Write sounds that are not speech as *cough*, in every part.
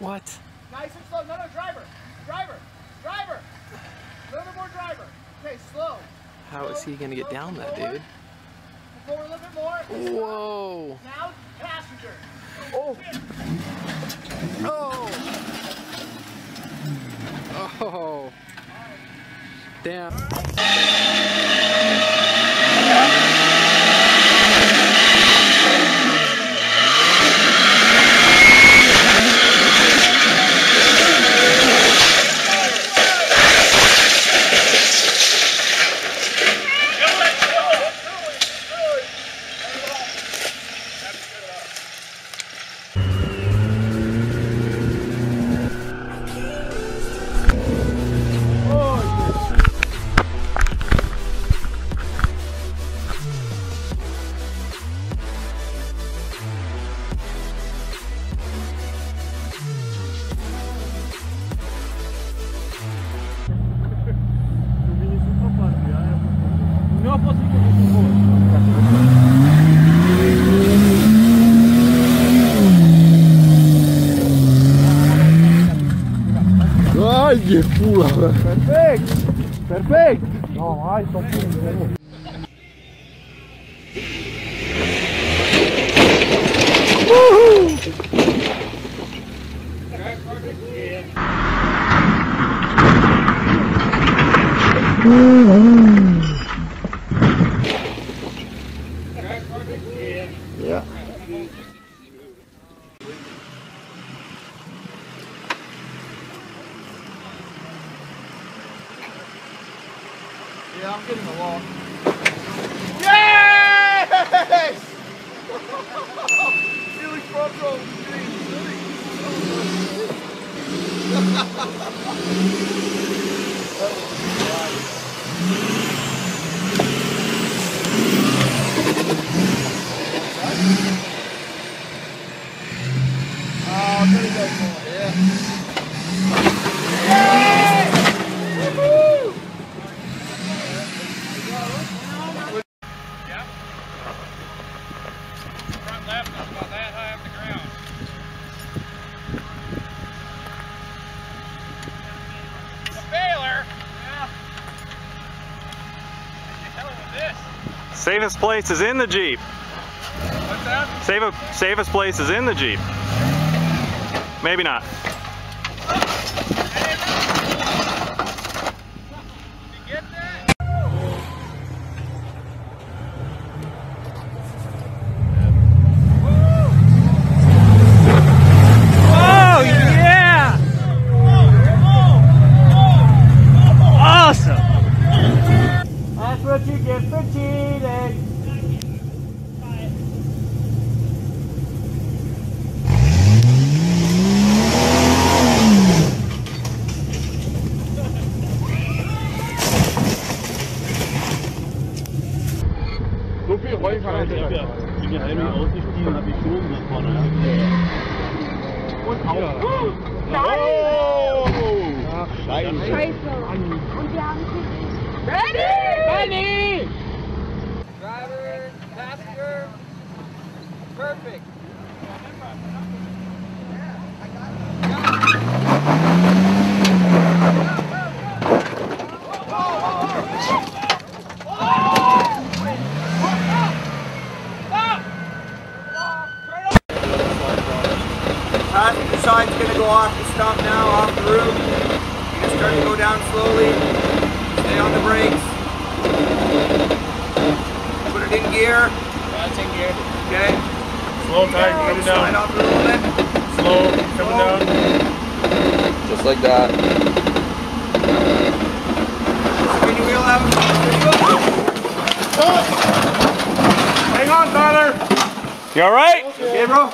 What? Nice and slow. No, no, driver. Driver. Driver. A little bit more driver. Okay, slow. How is he gonna get Slow, down that, forward. dude? Forward a little bit more. Whoa! Now, passenger. Oh! Oh! Oh! Damn. là, il est fou là. Perfect, perfect. Non, ah, ils sont Yeah, I'm getting the. Yes *laughs* row Oh, pretty good. Yeah. Front left, about that high off the ground. The baler. Yeah. What the hell was this? Safest place is in the Jeep. What's that? Safe, safest place is in the Jeep. Maybe not. Ach, Scheiße. Scheiße. Und wir haben Ready? Driver, passenger. Perfect. Passenger side's gonna go off the stump now, off the roof. You're start to go down slowly. Stay on the brakes. Put it in gear. That's in gear. Okay. Slow tight, coming down. Slide off a little bit. Slow, coming down. Just like that. Spin your wheel out. Spin your wheel. Hang on, Tyler. You alright? Okay, bro.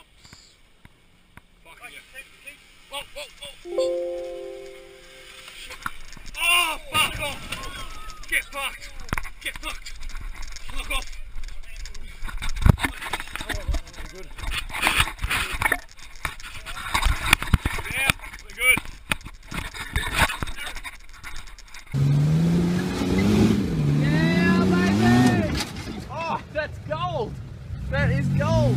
jumps. Whoa, whoa, whoa, whoa. Oh, fuck off. Get fucked. Get fucked. Fuck off. Yeah, they're good. Yeah! Oh, that's gold! That is gold!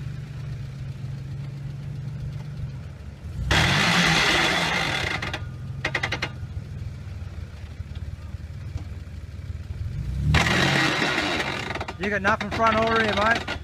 got nothing front rear, mate?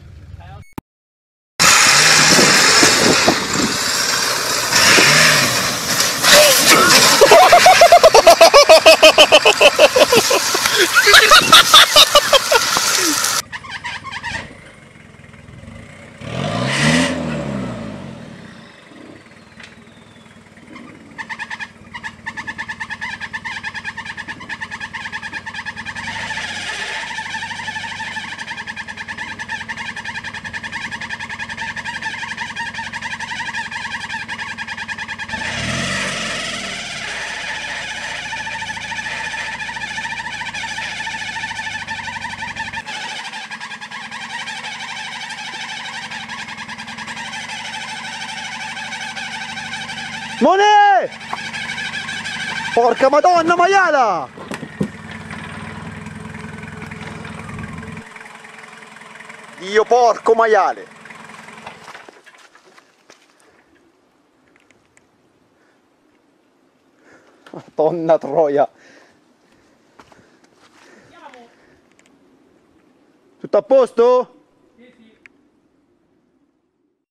Mone! Porca madonna maiala! Dio porco maiale! Madonna troia! Tutto a posto?